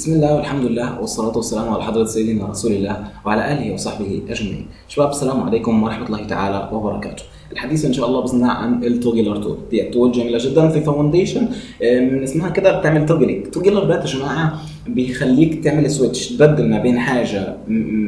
بسم الله والحمد لله والصلاة والسلام على حضرة سيدنا رسول الله وعلى آله وصحبه أجمعين. شباب السلام عليكم ورحمة الله تعالى وبركاته. الحديث إن شاء الله باذن عن ال toggler tool دي tool جميله جدا في Foundation من اسمها كده بتعمل toggling toggler ده يا جماعة بيخليك تعمل switch تبدل ما بين حاجة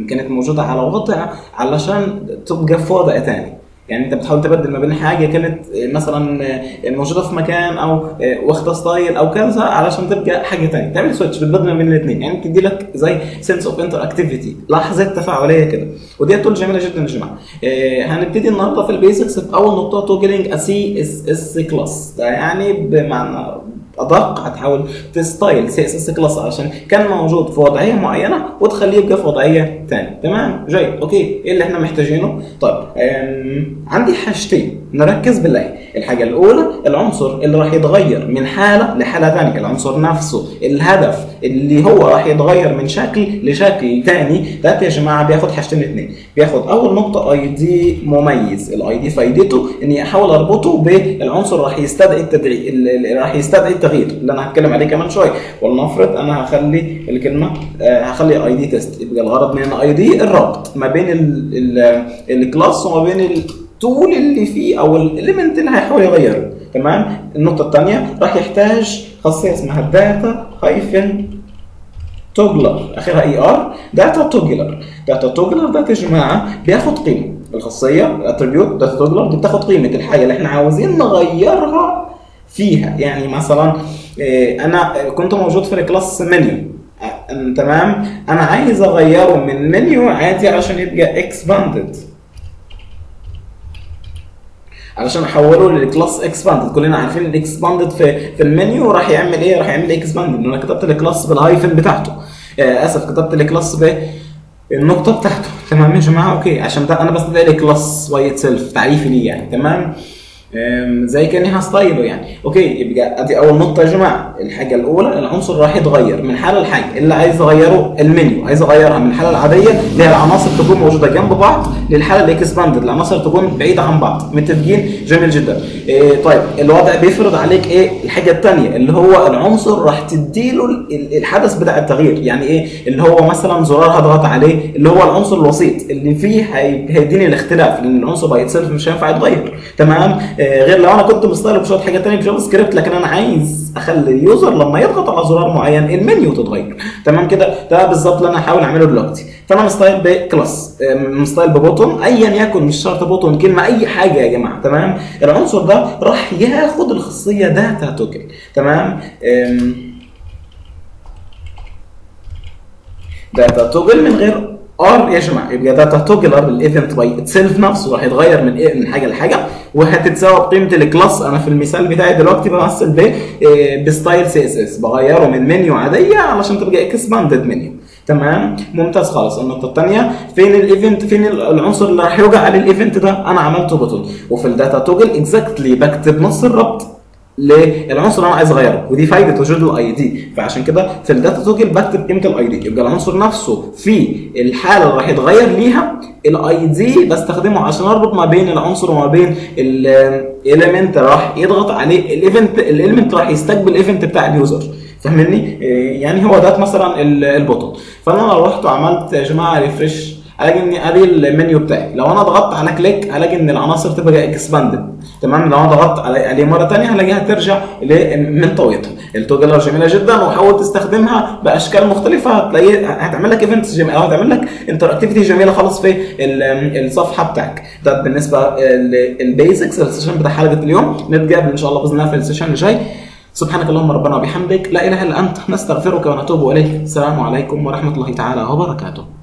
كانت موجودة على وضع علشان تبقى في وضع تاني يعني انت بتحاول تبدل ما بين حاجة كانت مثلا موجودة في مكان أو واخدة style أو كذا علشان تبقى حاجة ثانية تعمل switch بتبدل ما بين الاثنين يعني بتدي لك زي sense of interactivity لحظة تفاعلية كده. ودي تول جميلة جدا يا جماعة. آه، هنبتدي النهارده في ال basics في أول نقطة toggling CSS class ده يعني بمعنى أدق هتحاول ت style CSS class عشان كان موجود في وضعية معينة وتخليه يبقى في وضعية ثانية تمام؟ جيد. okay. إيه اللي إحنا محتاجينه؟ طيب. عندي حاجتين. نركز بالله. الحاجة الأولى العنصر اللي راح يتغير من حالة لحالة ثانية العنصر نفسه. الهدف اللي هو راح يتغير من شكل لشكل ثاني ده يا جماعة بياخد حاجتين اثنين بياخد أول نقطة ID مميز. ال ID فايدته إني أحاول أربطه بالعنصر راح يستدعي التدعي اللي راح يستدعي التغيير اللي أنا هتكلم عليه كمان شوية ولنفرض أنا هخلي الكلمة آه، هخلي ID test يبقى الغرض من ال ID الربط ما بين ال- ال- ال class وما بين ال tool اللي فيه أو ال element اللي هيحاول يغيره. تمام؟ النقطة الثانية راح يحتاج خاصية اسمها data hyphen toggler آخرها E R data toggler data toggler ده يا جماعة بياخد قيمة. الخاصية ال attribute data toggler دي بتاخد قيمة الحاجة اللي إحنا عاوزين نغيرها فيها. يعني مثلا إيه، أنا كنت موجود في ال class menu. أه، تمام؟ أنا عايز أغيره من منيو عادي عشان يبقى expanded علشان أحوله لل class expanded كلنا عارفين ال expanded في في المنيو راح يعمل إيه؟ راح يعمل expanded أنا كتبت ال class بال hyphen بتاعته. آه أسف كتبت ال class بالنقطه بتاعته. تمام يا جماعة؟ okay عشان ده أنا بستدعي ال class by itself تعريفي ليه يعني. تمام؟ زي كاني هستايله يعني. okay يبقى أدي أول نقطة يا جماعة. الحاجة الأولى العنصر راح يتغير. من حاله لحاجه اللي عايز اغيره المنيو. عايز اغيرها من الحالة العادية اللي هي العناصر تكون موجودة جنب بعض للحالة ال expanded العناصر تكون بعيدة عن بعض. متفقين؟ جميل جدا. إيه طيب الوضع بيفرض عليك إيه؟ الحاجة الثانية اللي هو العنصر راح تديله ال- ال- الحدث بتاع التغيير. يعني إيه؟ اللي هو مثلا زرار هضغط عليه اللي هو العنصر الوسيط. اللي فيه هي- هيديني الاختلاف لأن العنصر by مش هينفع يتغير. تمام؟ غير لو أنا كنت مستغرب بشوية حاجة ثانية ب JavaScript لكن أنا عايز أخلي ال user لما يضغط على زرار معين المنيو تتغير. تمام كده؟ ده بالظبط اللي أنا هحاول أعمله دلوقتي. فأنا مستايل ب class آه، مستايل ب button ايا يكن مش شرط button كلمة أي حاجة يا جماعة. تمام؟ العنصر ده راح ياخد الخاصية data toggle تمام؟ data toggle من غير R يا جماعة. يبقى data R ال event by itself نفسه راح يتغير من من حاجة لحاجة. وهتتساوى بقيمة ال class. أنا في المثال بتاعي دلوقتي بمثل ب إيه، ب style CSS بغيره من منيو عادية علشان تبقى expanded menu. تمام؟ ممتاز خالص النقطة الثانية فين ال event فين العنصر اللي راح يوقع عليه ال event ده؟ أنا عملته button وفي ال data toggle exactly بكتب نص الربط. للعنصر اللي أنا عايز اغيره ودي فايدة وجود ال ID فعشان كده في ال data toggle بكتب قيمة ال ID يبقى العنصر نفسه في الحالة اللي راح يتغير ليها ال ID بستخدمه عشان أربط ما بين العنصر وما بين ال element راح يضغط عليه ال event ال element راح يستقبل ال event بتاع ال user فاهمني؟ يعني هو ده مثلا ال- ال button فأنا لو رحت وعملت يا جماعة refresh الاقي ان ادي المنيو بتاعي. لو أنا ضغطت على click هلاقي إن العناصر تبقى expanded تمام؟ لو أنا ضغطت عليه مرة ثانية هلاقيها ترجع من طويتها ال toggler جميلة جدا وحاول تستخدمها بأشكال مختلفة. هتلاقي هتعمل لك events جميلة. أو هتعمل لك interactivity جميلة خالص في ال- الصفحة بتاعك. ده بالنسبة لل basics ال session بتاع حلقة اليوم نتقابل إن شاء الله بإذن الله في ال session اللي جاي سبحانك اللهم ربنا وبحمدك. لا إله إلا أنت. نستغفرك ونتوب إليك. السلام عليكم ورحمة الله تعالى وبركاته.